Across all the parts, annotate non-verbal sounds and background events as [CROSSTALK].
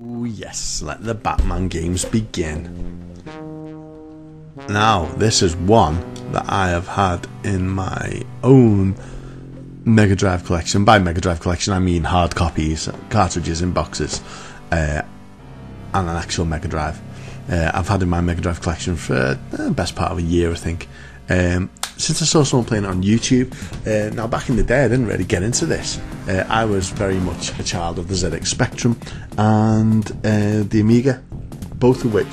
Oh, yes, let the Batman games begin. Now, this is one that I have had in my own Mega Drive collection. By Mega Drive collection, I mean hard copies, cartridges in boxes, uh, and an actual Mega Drive. Uh, I've had in my Mega Drive collection for uh, the best part of a year, I think. Um, since I saw someone playing it on YouTube, uh, now back in the day, I didn't really get into this. Uh, I was very much a child of the ZX Spectrum and uh, the Amiga, both of which,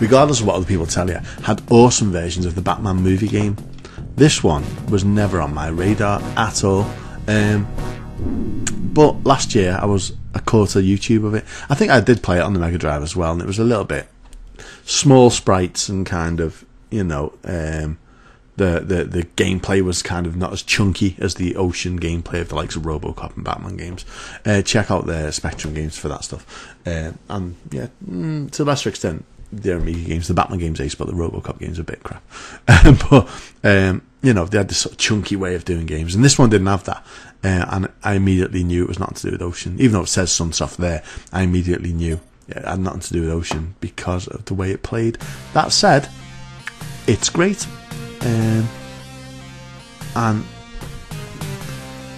regardless of what other people tell you, had awesome versions of the Batman movie game. This one was never on my radar at all. Um, but last year, I was a quarter YouTube of it. I think I did play it on the Mega Drive as well, and it was a little bit small sprites and kind of, you know, um, the, the, the gameplay was kind of not as chunky as the Ocean gameplay of the likes of Robocop and Batman games. Uh, check out their Spectrum games for that stuff. Uh, and yeah, mm, to a lesser extent, the Amiga games, the Batman games ace, but the Robocop games are a bit crap. [LAUGHS] but um, you know, they had this sort of chunky way of doing games, and this one didn't have that. Uh, and I immediately knew it was nothing to do with Ocean, even though it says Sunsoft there. I immediately knew it had nothing to do with Ocean because of the way it played. That said, it's great. Um, and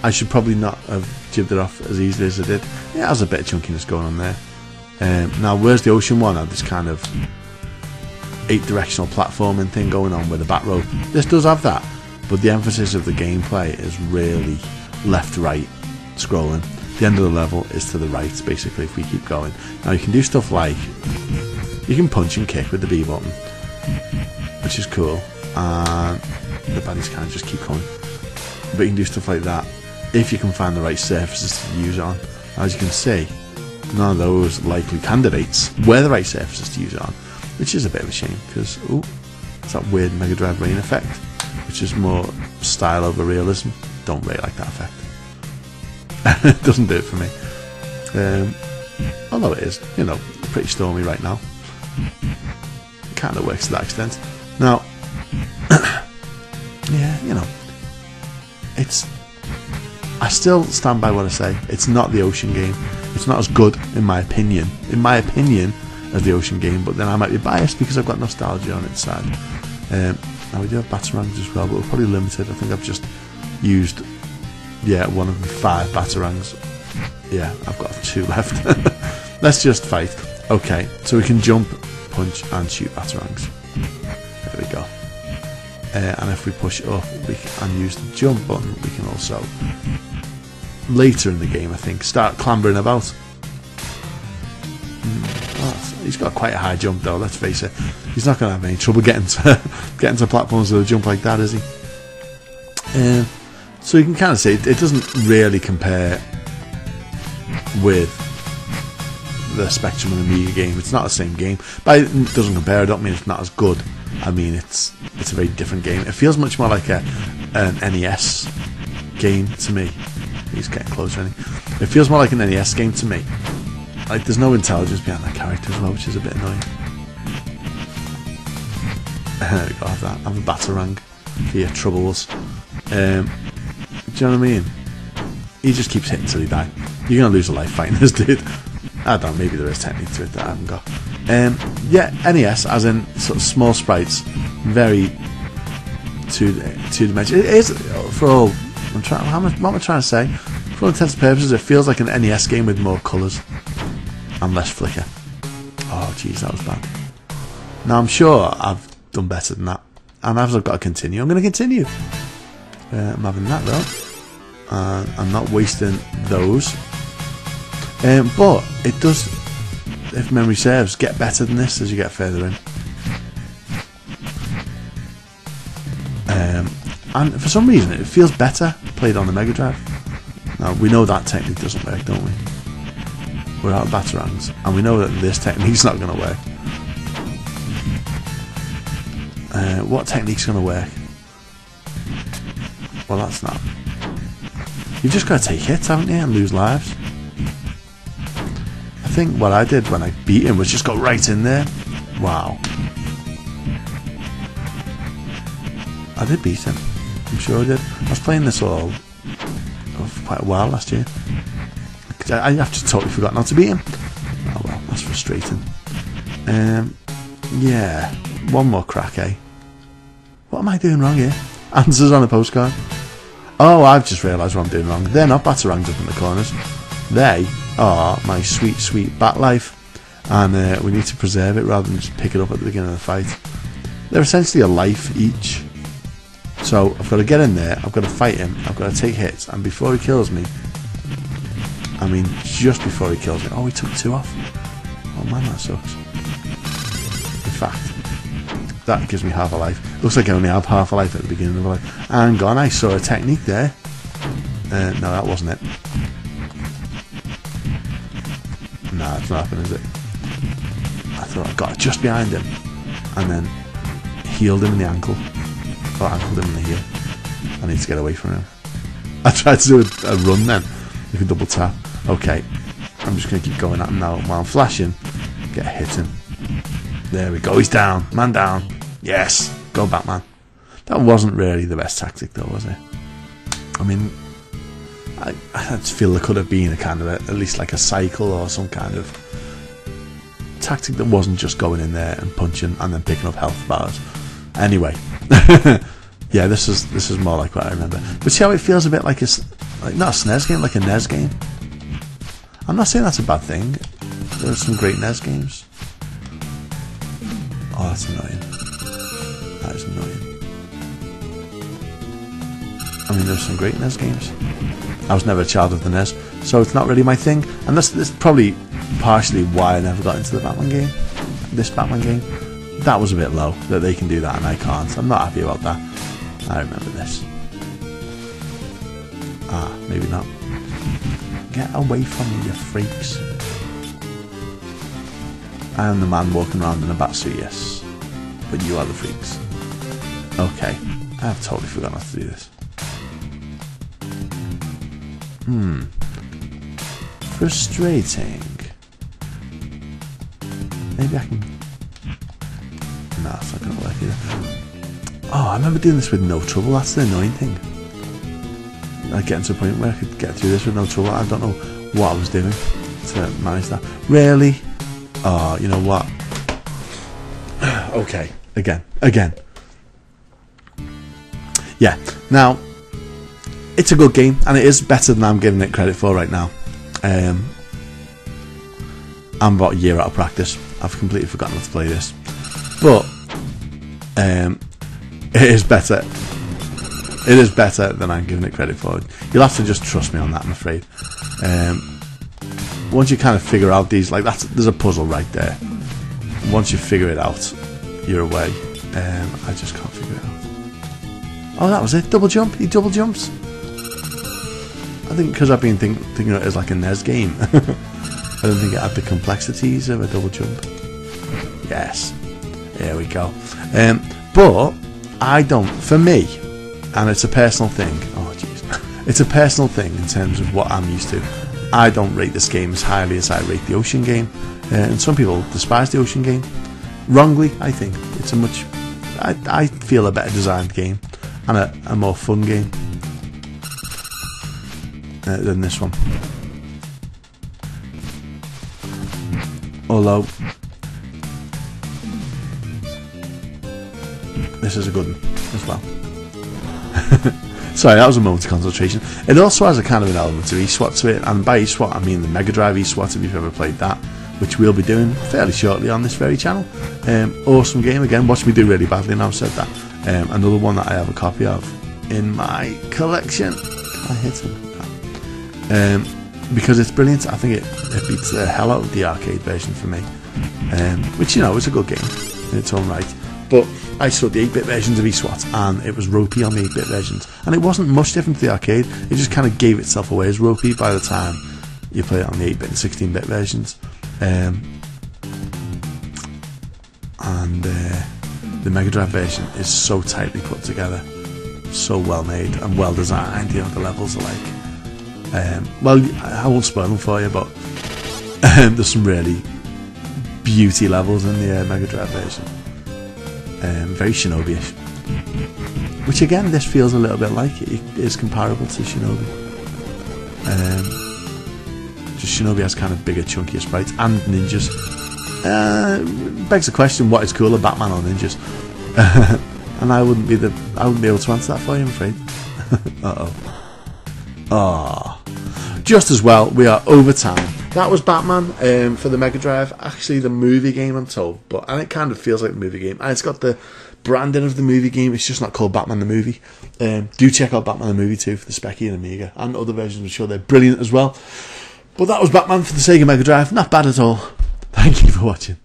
I should probably not have jibbed it off as easily as I did. It has a bit of chunkiness going on there. Um, now, where's the Ocean one? I had this kind of eight directional platforming thing going on with the bat rope. This does have that, but the emphasis of the gameplay is really left right scrolling. The end of the level is to the right, basically, if we keep going. Now, you can do stuff like you can punch and kick with the B button, which is cool and the baddies kind of just keep coming. But you can do stuff like that if you can find the right surfaces to use on. As you can see, none of those likely candidates were the right surfaces to use on, which is a bit of a shame because oh, it's that weird Mega Drive rain effect, which is more style over realism. Don't really like that effect. [LAUGHS] it doesn't do it for me. Um, although it is, you know, pretty stormy right now. Kind of works to that extent. Now, still stand by what I say. It's not the Ocean game. It's not as good, in my opinion, in my opinion, as the Ocean game. But then I might be biased because I've got nostalgia on its side. Um, now we do have batarangs as well, but we're probably limited. I think I've just used, yeah, one of the five batarangs. Yeah, I've got two [LAUGHS] left. Let's just fight. Okay, so we can jump, punch, and shoot batarangs. There we go. Uh, and if we push up we can, and use the jump button, we can also later in the game, I think, start clambering about. Mm, oh, he's got quite a high jump, though. Let's face it, he's not going to have any trouble getting to [LAUGHS] getting to platforms with a jump like that, is he? Um, so you can kind of say it, it doesn't really compare with the Spectrum and Amiga game. It's not the same game, but it doesn't compare. I don't mean it's not as good. I mean it's it's a very different game. It feels much more like a an NES game to me. He's getting closer. Any. It feels more like an NES game to me. Like there's no intelligence behind that character as well, which is a bit annoying. [LAUGHS] there we go. Have that. Have a batarang for your troubles. Um, do you know what I mean? He just keeps hitting till he dies. You're gonna lose a life fighting this [LAUGHS] dude. I don't know, maybe there is technique to it that I haven't got. Um, yeah, NES, as in sort of small sprites, very two two dimensional. It is for all. I'm trying. What am I trying to say? For all intents and purposes, it feels like an NES game with more colours and less flicker. Oh, jeez, that was bad. Now I'm sure I've done better than that, and as I've got to continue, I'm going to continue. Uh, I'm having that though, and I'm not wasting those. Um, but it does, if memory serves, get better than this as you get further in. And for some reason, it feels better played on the Mega Drive. Now, we know that technique doesn't work, don't we? We're out of batarangs, and we know that this technique's [LAUGHS] not going to work. Uh, what technique's going to work? Well, that's not. You've just got to take hits, haven't you, and lose lives. I think what I did when I beat him was just go right in there. Wow. I did beat him. I'm sure I did. I was playing this all for quite a while last year. I have to totally forgot not to beat him. Oh well, that's frustrating. Um, yeah, one more crack, eh? What am I doing wrong here? [LAUGHS] Answers on a postcard. Oh, I've just realised what I'm doing wrong. They're not batarangs up in the corners. They are my sweet, sweet bat life. And uh, we need to preserve it rather than just pick it up at the beginning of the fight. They're essentially a life each. So I've got to get in there, I've got to fight him, I've got to take hits, and before he kills me, I mean, just before he kills me, oh, he took two off. Oh man, that sucks. In fact, that gives me half a life. Looks like I only have half a life at the beginning of a life. Hang on, I saw a technique there. Uh, no, that wasn't it. Nah, it's not happening, is it? I thought I got just behind him and then healed him in the ankle. Or ankled him in heel. I need to get away from him. [LAUGHS] I tried to do a, a run then. You can double tap. Okay. I'm just going to keep going at him now while I'm flashing. Get hit him. There we go. He's down. Man down. Yes. Go Batman. That wasn't really the best tactic though, was it? I mean, I, I feel there could have been a kind of a, at least like a cycle or some kind of tactic that wasn't just going in there and punching and then picking up health bars. Anyway, [LAUGHS] yeah, this is this is more like what I remember. But see how it feels a bit like it's like not a SNES game, like a NES game. I'm not saying that's a bad thing. There are some great NES games. Oh, that's annoying. That is annoying. I mean, there's some great NES games. I was never a child of the NES, so it's not really my thing. And that's, that's probably partially why I never got into the Batman game. This Batman game. That was a bit low, that they can do that and I can't. I'm not happy about that. I remember this. Ah, maybe not. Get away from me, you freaks. I am the man walking around in a batsuit, yes. But you are the freaks. Okay. I have totally forgotten how to do this. Hmm. Frustrating. Maybe I can... No, it's not to work either. Oh, I remember doing this with no trouble. That's the annoying thing. Like getting to a point where I could get through this with no trouble. I don't know what I was doing to manage that. Really? Oh, you know what? [SIGHS] okay. Again. Again. Yeah. Now, it's a good game, and it is better than I'm giving it credit for right now. Um, I'm about a year out of practice. I've completely forgotten how to play this, but um, it is better. It is better than I'm giving it credit for. You'll have to just trust me on that, I'm afraid. Um, once you kind of figure out these, like that's there's a puzzle right there. Once you figure it out, you're away. Um, I just can't figure it out. Oh, that was it. Double jump. He double jumps. I think because I've been think, thinking of it as like a NES game. [LAUGHS] I don't think it had the complexities of a double jump. Yes. There we go. Um, but I don't, for me, and it's a personal thing. Oh, jeez. [LAUGHS] It's a personal thing in terms of what I'm used to. I don't rate this game as highly as I rate the Ocean game. Uh, and some people despise the Ocean game. Wrongly, I think. It's a much, I, I feel a better designed game and a, a more fun game uh, than this one. Although this is a good one as well. [LAUGHS] Sorry, that was a moment of concentration. It also has a kind of an element of eSWAT to it, and by eSWAT I mean the Mega Drive eSWAT if you've ever played that, which we'll be doing fairly shortly on this very channel. Um, awesome game again, watch me do really badly now I've said that. Um, another one that I have a copy of in my collection. I hit him um, because it's brilliant. I think it, it beats the hell out of the arcade version for me, um, which you know is a good game in its own right. But I saw the 8-bit versions of eSWAT and it was ropey on the 8-bit versions, and it wasn't much different to the arcade. It just kind of gave itself away as ropey by the time you play it on the 8-bit and 16-bit versions. Um, and uh, the Mega Drive version is so tightly put together, so well made and well designed. You know the levels are like um, well, I won't spoil them for you, but [LAUGHS] um, there's some really beauty levels in the uh, Mega Drive version. Um, very Shinobi-ish. Which again, this feels a little bit like it is comparable to Shinobi. Um, Just Shinobi has kind of bigger, chunkier sprites and ninjas. Uh, begs the question: What is cooler, Batman or ninjas? [LAUGHS] and I wouldn't be the I wouldn't be able to answer that for you, I'm afraid. [LAUGHS] uh oh. Ah. Just as well, we are over time. That was Batman um, for the Mega Drive. Actually, the movie game, I'm told, but and it kind of feels like the movie game. And it's got the branding of the movie game. It's just not called Batman the movie. Um, do check out Batman the movie too for the Speccy and Amiga and other versions. I'm sure they're brilliant as well. But that was Batman for the Sega Mega Drive. Not bad at all. Thank you for watching.